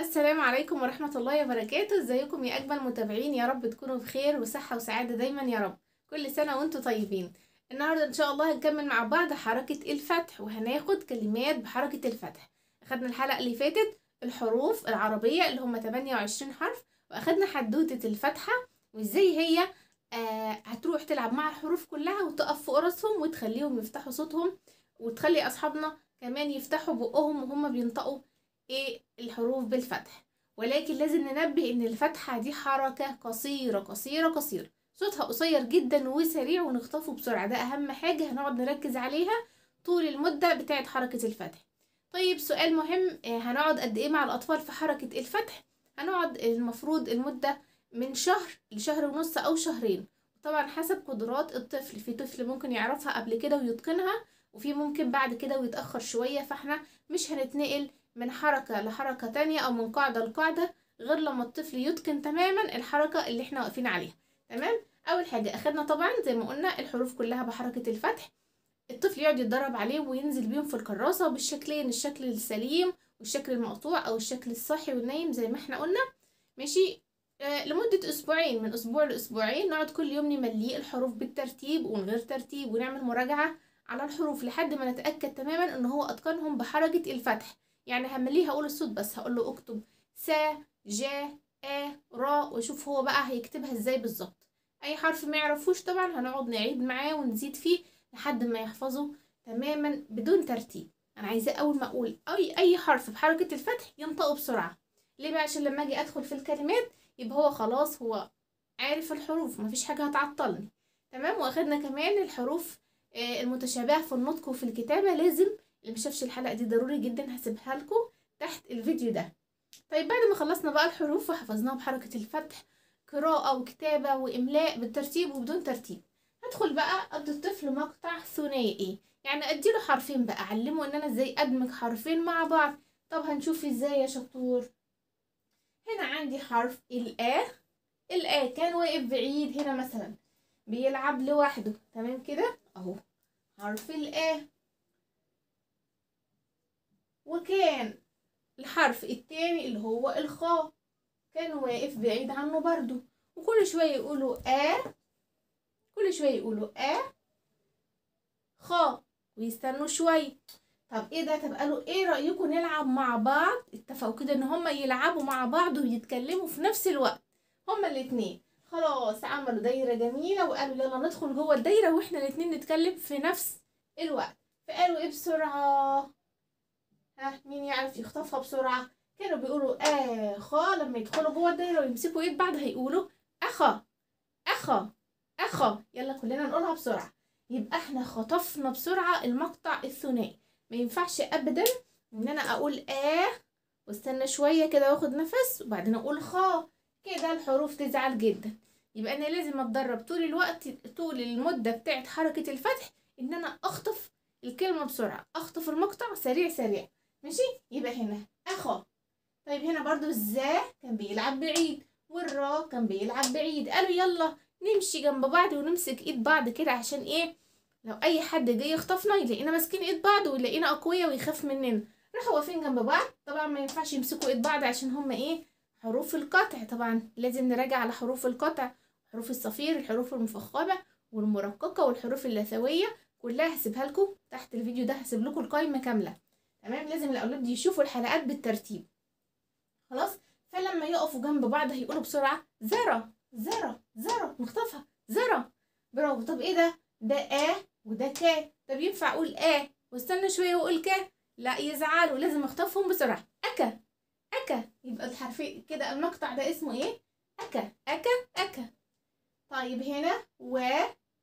السلام عليكم ورحمة الله وبركاته. ازيكم يا أجمل متابعين؟ يا رب تكونوا بخير وصحة وسعادة دايما يا رب. كل سنة وأنتم طيبين. النهاردة إن شاء الله هنكمل مع بعض حركة الفتح وهناخد كلمات بحركة الفتح. أخدنا الحلقة اللي فاتت الحروف العربية اللي هم 28 حرف وأخدنا حدوتة الفتحة وإزاي هي آه هتروح تلعب مع الحروف كلها وتقف فوق راسهم وتخليهم يفتحوا صوتهم وتخلي أصحابنا كمان يفتحوا بقهم وهم بينطقوا إيه الحروف بالفتح. ولكن لازم ننبه إن الفتحة دي حركة قصيرة قصيرة قصيرة. صوتها قصير جدا وسريع ونخطفه بسرعة. ده أهم حاجة هنقعد نركز عليها طول المدة بتاعت حركة الفتح. طيب سؤال مهم آه، هنقعد قد إيه مع الأطفال في حركة الفتح؟ هنقعد المفروض المدة من شهر لشهر ونص أو شهرين. طبعا حسب قدرات الطفل. في طفل ممكن يعرفها قبل كده ويتقنها وفي ممكن بعد كده ويتأخر شوية فإحنا مش هنتنقل من حركة لحركة تانية أو من قاعدة لقاعدة غير لما الطفل يتقن تماما الحركة اللي إحنا واقفين عليها. تمام؟ أول حاجة أخدنا طبعا زي ما قلنا الحروف كلها بحركة الفتح. الطفل يقعد يتدرب عليه وينزل بيهم في الكراسة بالشكلين الشكل السليم والشكل المقطوع أو الشكل الصحي والنايم زي ما إحنا قلنا. ماشي؟ آه لمدة أسبوعين من أسبوع لأسبوعين نقعد كل يوم نمليه الحروف بالترتيب ومن غير ترتيب ونعمل مراجعة على الحروف لحد ما نتأكد تماما إن هو أتقنهم بحركة الفتح. يعني همليه هقول الصوت بس هقول له اكتب س ج أ را واشوف هو بقى هيكتبها إزاي بالظبط. أي حرف ما يعرفوش طبعا هنقعد نعيد معاه ونزيد فيه لحد ما يحفظه تماما بدون ترتيب. أنا عايزاه أول ما أقول أي أي حرف بحركة الفتح ينطقه بسرعة. ليه بقى؟ عشان لما أجي أدخل في الكلمات يبقى هو خلاص هو عارف الحروف مفيش حاجة هتعطلني. تمام؟ وأخدنا كمان الحروف آه، المتشابهة في النطق وفي الكتابة لازم اللي مشافش الحلقة دي ضروري جدا هسيبها لكم تحت الفيديو ده. طيب بعد ما خلصنا بقى الحروف وحفظناها بحركة الفتح قراءة وكتابة وإملاء بالترتيب وبدون ترتيب هدخل بقى أدي الطفل مقطع ثنائي. يعني أديله حرفين بقى أعلمه إن أنا إزاي أدمج حرفين مع بعض. طب هنشوف إزاي يا شطور؟ هنا عندي حرف الآ الآ كان واقف بعيد هنا مثلا بيلعب لوحده. تمام كده؟ أهو. حرف الآ وكان الحرف التاني اللي هو الخاء. كان واقف بعيد عنه برضو وكل شوية يقولوا آ كل شوية يقولوا آ خاء ويستنوا شوية. طب إيه ده؟ طب قالوا إيه رأيكم نلعب مع بعض؟ اتفقوا كده إن هما يلعبوا مع بعض ويتكلموا في نفس الوقت. هما الاتنين. خلاص عملوا دايرة جميلة وقالوا يلا ندخل جوه الدايرة وإحنا الاتنين نتكلم في نفس الوقت. فقالوا إيه بسرعة؟ ها مين يعرف يخطفها بسرعة؟ كانوا بيقولوا آخا لما يدخلوا جوه الدايرة ويمسكوا إيد بعض هيقولوا آخا آخا آخا. يلا كلنا نقولها بسرعة. يبقى إحنا خطفنا بسرعة المقطع الثنائي. ما ينفعش ابدا إن أنا أقول آه واستنى شوية كده وآخد نفس وبعدين أقول خا. كده الحروف تزعل جدا. يبقى أنا لازم أتدرب طول الوقت طول المدة بتاعت حركة الفتح إن أنا أخطف الكلمة بسرعة أخطف المقطع سريع سريع. ماشي؟ يبقى هنا. اخا طيب هنا برضو الزا كان بيلعب بعيد والرا كان بيلعب بعيد. قالوا يلا نمشي جنب بعض ونمسك إيد بعض كده عشان إيه؟ لو أي حد جاي يخطفنا يلاقينا ماسكين إيد بعض ويلاقينا أقوياء ويخاف مننا. راحوا واقفين جنب بعض. طبعا ما ينفعش يمسكوا إيد بعض عشان هما إيه؟ حروف القطع طبعا. لازم نراجع على حروف القطع حروف الصفير الحروف المفخمة والمرققة والحروف اللثوية. كلها هسيبها لكم تحت الفيديو ده هسيب لكم القائمة كاملة. تمام؟ لازم الأولاد يشوفوا الحلقات بالترتيب. خلاص؟ فلما يقفوا جنب بعض هيقولوا بسرعة زرا زرا زرا نخطفها زرا برافو. طب إيه ده؟ ده آ وده كا طب ينفع أقول آ واستنى شوية وأقول كا لا يزعلوا. لازم أخطفهم بسرعة. أكا أكا يبقى الحرفين كده المقطع ده اسمه إيه؟ أكا أكا أكا طيب هنا و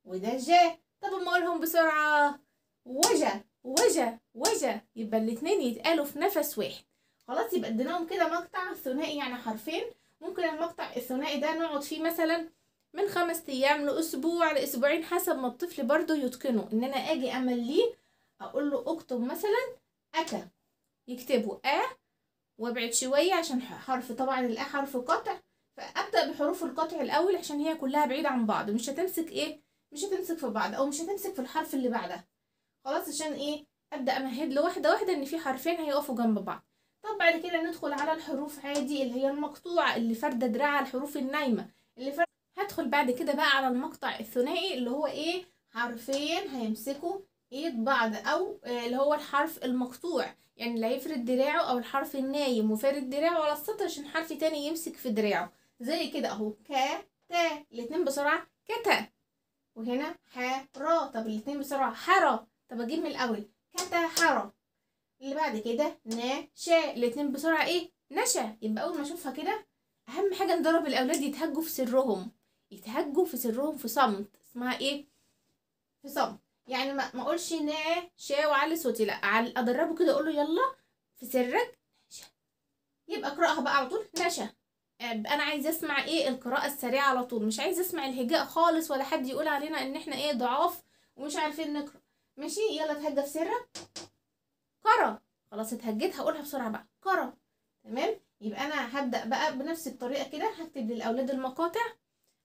وده جا طب اما اقولهم بسرعة. وجا وجا وجا يبقى الاتنين يتقالوا في نفس واحد. خلاص يبقى اديناهم كده مقطع ثنائي يعني حرفين. ممكن المقطع الثنائي ده نقعد فيه مثلا من خمس أيام لأسبوع لأسبوعين حسب ما الطفل برضو يتقنه. ان أنا أجي امليه أقول له أكتب مثلا أكا. يكتبوا أ وأبعد شوية عشان حرف طبعا الأ حرف قطع. فأبدأ بحروف القطع الأول عشان هي كلها بعيدة عن بعض. مش هتمسك إيه؟ مش هتمسك في بعض أو مش هتمسك في الحرف اللي بعدها. خلاص عشان إيه؟ أبدأ أمهد له واحدة واحدة إن في حرفين هيقفوا جنب بعض. طب بعد كده ندخل على الحروف عادي اللي هي المقطوعة اللي فردة دراعها الحروف النايمة. اللي فرد هدخل بعد كده بقى على المقطع الثنائي اللي هو إيه؟ حرفين هيمسكوا إيد بعض أو اللي هو الحرف المقطوع. يعني اللي هيفرد دراعه أو الحرف النايم وفارد دراعه على السطر عشان حرف تاني يمسك في دراعه. زي كده أهو. كا تا الاتنين بسرعة. كتا وهنا ح را طب الاتنين بسرعة. حرا طب أجيب من الأول. كتا حرا اللي بعد كده نا شا الاتنين بسرعة إيه؟ نشا. يبقى أول ما أشوفها كده أهم حاجة ندرب الأولاد يتهجوا في سرهم. يتهجوا في سرهم في صمت. اسمها إيه؟ في صمت. يعني ما ما أقولش نا شا وعلي صوتي. لأ أدربه كده أقول له يلا في سرك. نشا يبقى اقرأها بقى على طول. نشا أبقى أنا عايزه أسمع إيه؟ القراءة السريعة على طول. مش عايزه أسمع الهجاء خالص ولا حد يقول علينا إن إحنا إيه ضعاف ومش عارفين نقرأ. ماشي يلا اتهجى في سرك. قرا خلاص اتهجيت هقولها بسرعة بقى. قرا تمام؟ يبقى أنا هبدأ بقى بنفس الطريقة كده. هكتب للأولاد المقاطع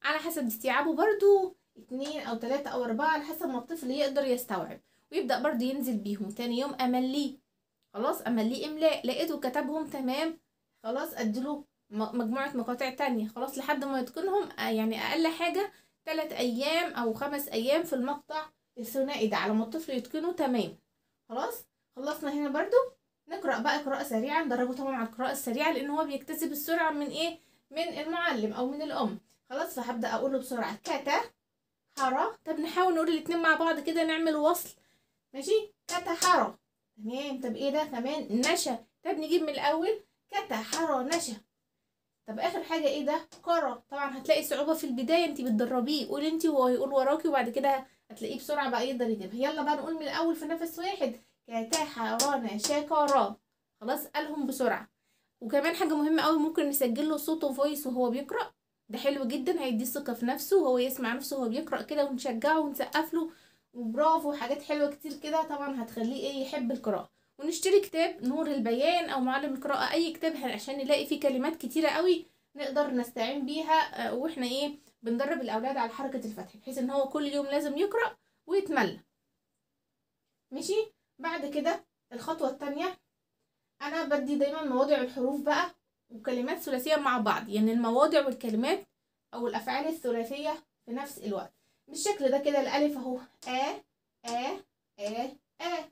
على حسب استيعابه برضو. اتنين أو تلاتة أو أربعة على حسب ما الطفل يقدر يستوعب. ويبدأ برضو ينزل بيهم. تاني يوم أمليه. خلاص؟ أمليه إملاء. لقيته كتبهم تمام؟ خلاص؟ أديله مجموعة مقاطع تانية. خلاص؟ لحد ما يتقنهم. يعني أقل حاجة تلات أيام أو خمس أيام في المقطع. الثنائي ده على ما الطفل يتقنه تمام. خلاص؟ خلصنا هنا برضو. نقرأ بقى قراءة سريعة ندربه طبعا على القراءة السريعة لأن هو بيكتسب السرعة من إيه؟ من المعلم أو من الأم. خلاص؟ فهبدأ أقوله بسرعة. كتا حرا طب نحاول نقول الاتنين مع بعض كده نعمل وصل. ماشي؟ كتا حرا تمام. طب إيه ده؟ كمان نشا. طب نجيب من الأول. كتا حرا نشا. طب آخر حاجة إيه ده؟ قرأ. طبعا هتلاقي صعوبة في البداية انت بتدربيه. قولي انت وهو يقول وراكي وبعد كده هتلاقيه بسرعة بقى يقدر يجيبها. يلا بقى نقول من الأول في نفس واحد. كاتاحا رانا شاكارا خلاص قالهم بسرعة. وكمان حاجة مهمة قوي ممكن نسجل له صوته فويس وهو بيقرأ. ده حلو جدا هيديه ثقة في نفسه وهو يسمع نفسه وهو بيقرأ كده ونشجعه ونسقف له. وبرافو حاجات حلوة كتير كده طبعا هتخليه إيه يحب القراءة. ونشتري كتاب نور البيان أو معلم القراءة أي كتاب عشان نلاقي فيه كلمات كتيرة قوي نقدر نستعين بيها. آه، وإحنا إيه بندرب الأولاد على حركة الفتح بحيث إن هو كل يوم لازم يقرأ ويتملى. ماشي؟ بعد كده الخطوة التانية أنا بدي دايما مواضع الحروف بقى وكلمات ثلاثية مع بعض يعني المواضع والكلمات أو الأفعال الثلاثية في نفس الوقت. بالشكل ده كده الألف أهو آ آ آ آ.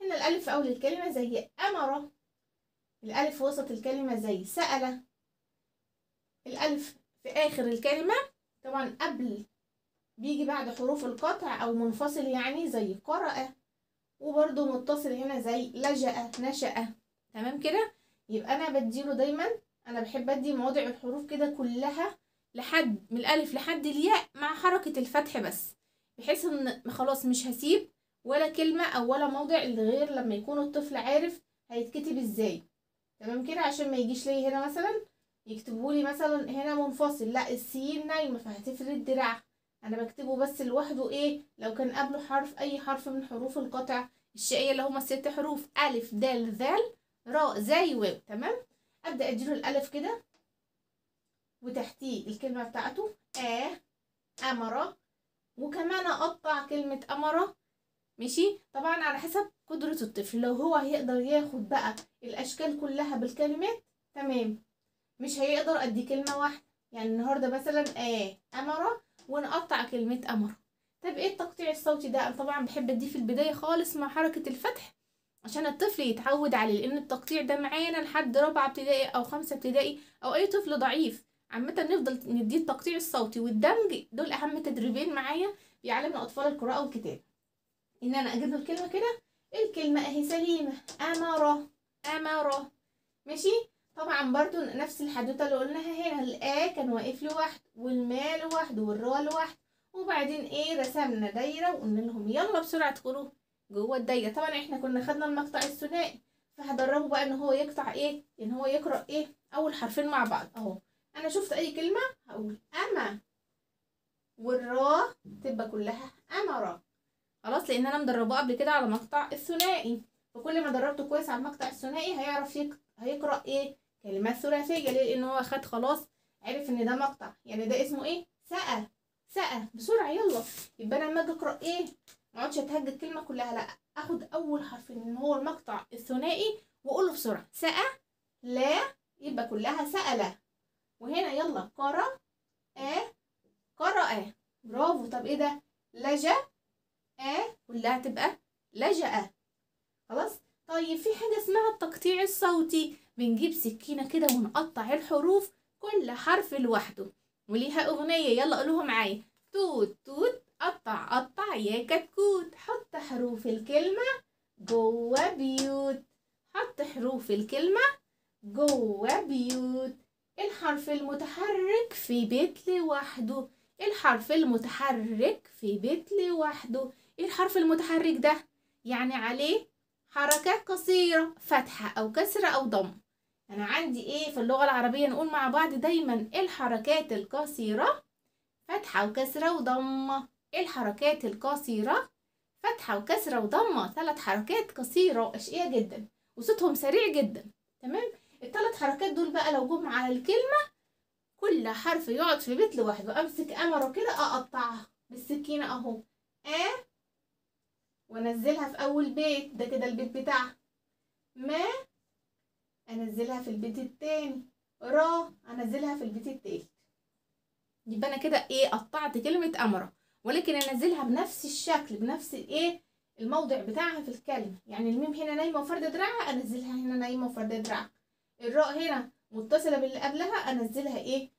هنا الألف في أول الكلمة زي أمر الألف وسط الكلمة زي سأل الألف في آخر الكلمة طبعا قبل بيجي بعد حروف القطع أو منفصل يعني زي قرأ وبرضه متصل هنا زي لجأ نشأ. تمام كده؟ يبقى أنا بديله دايما أنا بحب أدي مواضع الحروف كده كلها لحد من الألف لحد الياء مع حركة الفتح بس بحيث إن خلاص مش هسيب ولا كلمة أو ولا موضع غير لما يكون الطفل عارف هيتكتب إزاي. تمام كده؟ عشان ما يجيش لي هنا مثلا. يكتبوا لي مثلا هنا منفصل لا السين نايمه فهتفرد دراع أنا بكتبه بس لوحده إيه؟ لو كان قبله حرف أي حرف من حروف القطع الشقيه اللي هما الست حروف. ألف دال ذال راء زي واو. تمام؟ أبدأ أديله الألف كده. وتحتيه الكلمة بتاعته. آ أمر. وكمان أقطع كلمة أمر. ماشي؟ طبعا على حسب قدرة الطفل. لو هو هيقدر ياخد بقى الأشكال كلها بالكلمات تمام. مش هيقدر أدي كلمة واحدة. يعني النهاردة مثلا آه أمرة ونقطع كلمة أمرة. طب إيه التقطيع الصوتي ده؟ أنا طبعا بحب أديه في البداية خالص مع حركة الفتح عشان الطفل يتعود عليه لأن التقطيع ده معانا لحد رابعة ابتدائي أو خمسة ابتدائي أو أي طفل ضعيف. عامة نفضل نديه التقطيع الصوتي والدمج دول أهم تدريبين معايا بيعلمنا أطفال القراءة والكتابة. إن أنا أجيب له الكلمة كده الكلمة أهي سليمة أمرة أمرة. ماشي؟ طبعا برضو نفس الحدوتة اللي قلناها هنا الآ كان واقف لوحده والما لوحده والراء لوحده وبعدين إيه رسمنا دايرة وقلنا لهم يلا بسرعة ادخلوا جوه الدايرة. طبعا إحنا كنا خدنا المقطع الثنائي فهدربه بقى إن هو يقطع إيه إن هو يقرأ إيه أول حرفين مع بعض. أهو أنا شفت أي كلمة هقول أما والراء تبقى كلها امرة خلاص لأن أنا مدرباه قبل كده على مقطع الثنائي. فكل ما دربته كويس على المقطع الثنائي هيعرف. هيقرأ إيه كلمات ثلاثية ليه لأن هو خد خلاص عرف إن ده مقطع. يعني ده اسمه إيه؟ سأل. سأل بسرعة يلا. يبقى أنا لما أجي أقرأ إيه؟ ما أقعدش أتهجد الكلمة كلها لا. أخد أول حرف إن هو المقطع الثنائي واقوله بسرعة. سأل. لا. يبقى كلها سأل. وهنا يلا. قرأ. آ. قرأ. برافو. طب إيه ده؟ لجأ. آ. كلها تبقى لجأ. خلاص؟ طيب في حاجة اسمها التقطيع الصوتي. بنجيب سكينة كده ونقطع الحروف كل حرف لوحده. وليها أغنية يلا قولوها معايا. توت توت قطع قطع يا كتكوت. حط حروف الكلمة جوه بيوت. حط حروف الكلمة جوه بيوت. الحرف المتحرك في بيت لوحده. الحرف المتحرك في بيت لوحده. إيه الحرف المتحرك ده يعني عليه حركة قصيرة فتحة أو كسرة أو ضم. أنا عندي إيه في اللغة العربية؟ نقول مع بعض دايما الحركات القصيرة فتحة وكسرة وضمة. الحركات القصيرة؟ فتحة وكسرة وضمة. ثلاث حركات قصيرة وأشقية جدا وصوتهم سريع جدا. تمام؟ الثلاث حركات دول بقى لو جم على الكلمة كل حرف يقعد في بيت لوحده. أمسك أمره كده أقطعها بالسكينة أهو. آ وأنزلها في أول بيت. ده كده البيت بتاعها. ما انزلها في البيت التاني. را انزلها في البيت التالت. يبقى أنا كده إيه قطعت كلمة امرة ولكن انزلها بنفس الشكل بنفس الايه الموضع بتاعها في الكلمة. يعني الميم هنا نايمة وفردة دراعها انزلها هنا نايمة وفردة دراعها. الراء هنا متصلة باللي قبلها انزلها إيه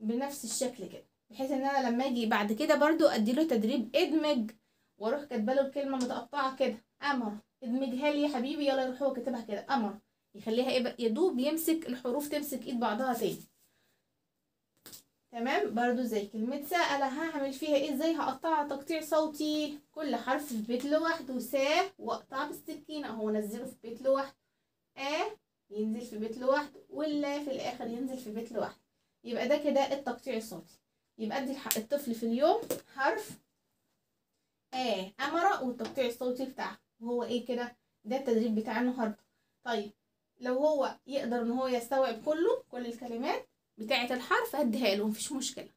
بنفس الشكل كده. بحيث ان أنا لما أجي بعد كده برضو اديله تدريب ادمج وأروح كاتبة له الكلمة متقطعة كده. أمر. ادمجها لي يا حبيبي يلا يروح هو كاتبها كده. أمر. يخليها إيه يا دوب يمسك الحروف تمسك إيد بعضها تاني. تمام؟ برضو زي كلمة سأل هعمل فيها إيه؟ إزاي؟ هقطعها تقطيع صوتي. كل حرف في بيت لوحده. سا واقطع بالسكينة أهو نزله في بيت لوحده. آ ينزل في بيت لوحده. واللا في الآخر ينزل في بيت لوحده. يبقى ده كده التقطيع الصوتي. يبقى أدي الطفل في اليوم حرف آه أمرة والتقطيع الصوتي بتاعها وهو إيه كده؟ ده التدريب بتاع النهارده. طيب لو هو يقدر إن هو يستوعب كله كل الكلمات بتاعة الحرف هديها له مفيش مشكلة.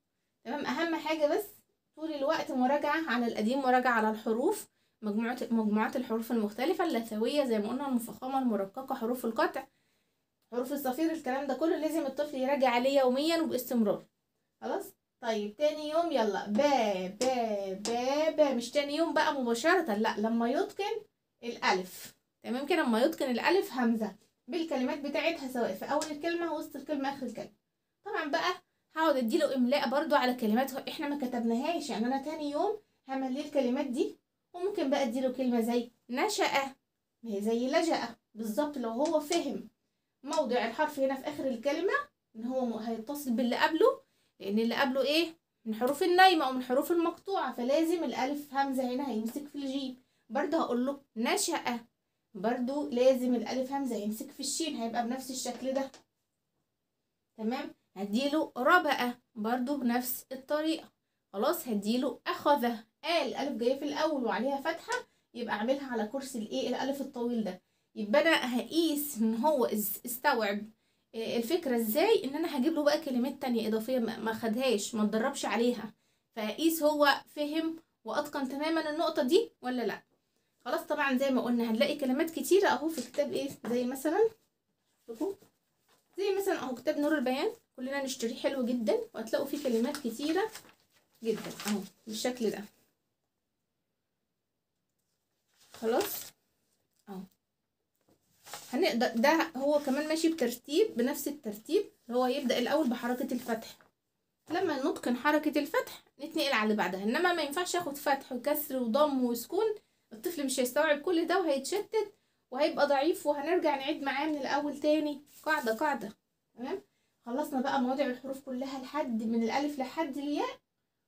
تمام؟ أهم حاجة بس طول الوقت مراجعة على القديم مراجعة على الحروف مجموعة مجموعات الحروف المختلفة اللثوية زي ما قلنا المفخمة المرققة حروف القطع حروف الصفير الكلام ده كله لازم الطفل يراجع عليه يوميا وباستمرار. خلاص؟ طيب تاني يوم يلا. با با با با مش تاني يوم بقى مباشرة لا لما يتقن الألف. تمام كده؟ لما يتقن الألف همزة. بالكلمات بتاعتها سواء في أول الكلمة وسط الكلمة آخر الكلمة. طبعا بقى هقعد أديله إملاء برضو على كلمات إحنا ما كتبناهاش. يعني أنا تاني يوم همليه الكلمات دي وممكن بقى أديله كلمة زي نشأ. ما هي زي لجأ. بالظبط لو هو فهم موضع الحرف هنا في آخر الكلمة إن هو هيتصل باللي قبله. لأن اللي قبله إيه؟ من حروف النايمة أو من حروف المقطوعة. فلازم الألف همزة هنا هيمسك في الجيم. برضه هقول له نشأ. برضه لازم الألف همزه يمسك في الشين هيبقى بنفس الشكل ده. تمام؟ هديله ربأ برضه بنفس الطريقة. خلاص هديله اخذ آه الألف جاية في الأول وعليها فتحة يبقى أعملها على كرسي الايه الألف الطويل ده. يبقى أنا هقيس إن هو استوعب الفكرة إزاي؟ إن أنا هجيب له بقى كلمات تانية إضافية ما خدهاش ما اتدربش عليها. فقيس هو فهم وأتقن تماما النقطة دي ولا لأ؟ خلاص طبعا زي ما قلنا هنلاقي كلمات كتيرة أهو في كتاب إيه؟ زي مثلا زي مثلا أهو كتاب نور البيان كلنا نشتريه حلو جدا وهتلاقوا فيه كلمات كتيرة جدا أهو بالشكل ده. خلاص؟ أهو. هنقدر ده هو كمان ماشي بترتيب بنفس الترتيب هو يبدأ الأول بحركة الفتح. لما نتقن حركة الفتح نتنقل على اللي بعدها. إنما ما ينفعش أخد فتح وكسر وضم وسكون الطفل مش هيستوعب كل ده وهيتشتت وهيبقى ضعيف وهنرجع نعيد معاه من الأول تاني. قاعدة قاعدة. تمام؟ خلصنا بقى مواضع الحروف كلها لحد من الألف لحد الياء.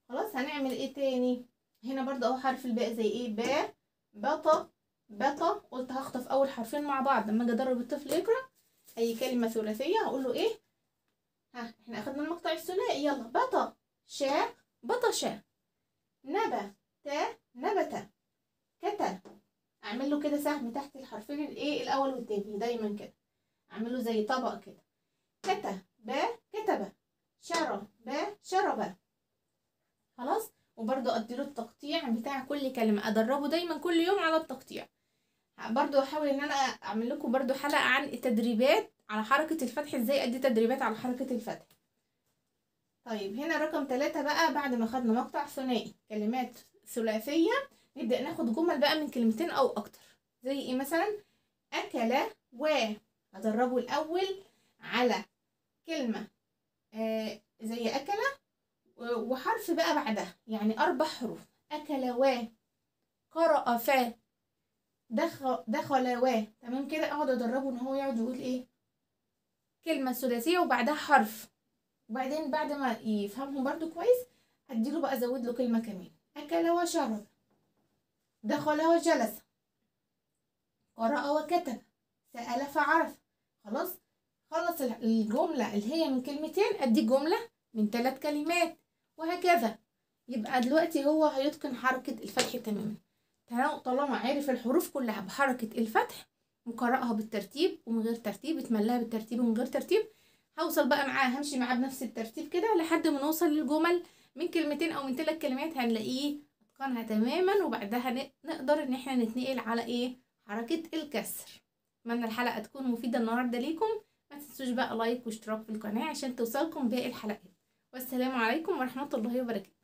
خلاص هنعمل إيه تاني؟ هنا برضه أهو حرف الباء زي إيه؟ باء بطا بطا قلت هخطف أول حرفين مع بعض. لما أجي ادرب الطفل يقرأ أي كلمة ثلاثية هقول له إيه؟ ها إحنا أخدنا المقطع الثنائي يلا بطا شا بطشا نبا تا نبتا كتا اعمل له كده سهم تحت الحرفين الايه الأول والتاني دايما كده. اعمل له زي طبق كده. كتا با كتب شرب. با شرب. خلاص؟ وبرضه اديله التقطيع بتاع كل كلمة. أدربه دايما كل يوم على التقطيع. برضو أحاول إن أنا أعمل لكم برضو حلقة عن التدريبات على حركة الفتح. إزاي أدي تدريبات على حركة الفتح. طيب هنا رقم ثلاثة بقى بعد ما خدنا مقطع ثنائي. كلمات ثلاثية. نبدأ ناخد جمل بقى من كلمتين أو أكتر. زي إيه مثلا؟ أكل و هدربه الأول على كلمة آه زي أكل وحرف بقى بعدها يعني أربع حروف. أكل و قرأ ف دخل دخل و. تمام كده؟ أقعد أدربه إن هو يقعد يقول إيه؟ كلمة ثلاثية وبعدها حرف. وبعدين بعد ما يفهمهم برضو كويس أديله بقى أزود له كلمة كمان. أكل وشرب دخل وجلس. قرأ وكتب. سأل فعرف. خلاص خلص الجملة. اللي هي من كلمتين أدي جملة من ثلاث كلمات. وهكذا. يبقى دلوقتي هو هيتقن حركة الفتح تماما. طالما عارف الحروف كلها بحركة الفتح وقرأها بالترتيب ومن غير ترتيب اتملاها بالترتيب ومن غير ترتيب. هوصل بقى معاه همشي معاه بنفس الترتيب كده لحد ما نوصل للجمل. من كلمتين أو من ثلاث كلمات هنلاقيه اتقنها تماما وبعدها نقدر إن إحنا نتنقل على إيه؟ حركة الكسر. أتمنى الحلقة تكون مفيدة النهاردة ليكم. ما تنسوش بقى لايك واشتراك في القناة عشان توصلكم باقي الحلقات. والسلام عليكم ورحمة الله وبركاته.